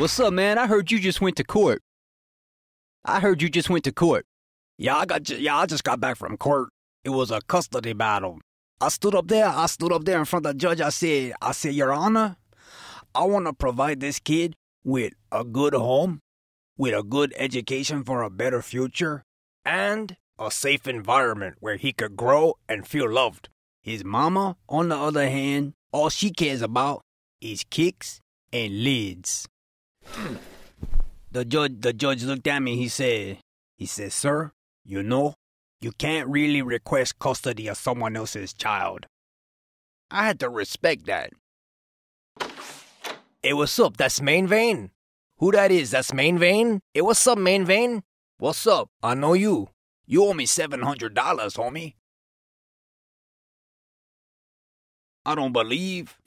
What's up, man? I heard you just went to court. I heard you just went to court. Yeah, I got. Yeah, I just got back from court. It was a custody battle. I stood up there. I stood up there in front of the judge. I said, I said, Your Honor, I want to provide this kid with a good home, with a good education for a better future, and a safe environment where he could grow and feel loved. His mama, on the other hand, all she cares about is kicks and lids. The judge the judge looked at me, he said he said, Sir, you know, you can't really request custody of someone else's child. I had to respect that. Hey, what's up? That's Mane Vane. Who that is? That's Mane Vane? Hey, what's up, Mane Vane? What's up? I know you. You owe me $700, homie. I don't believe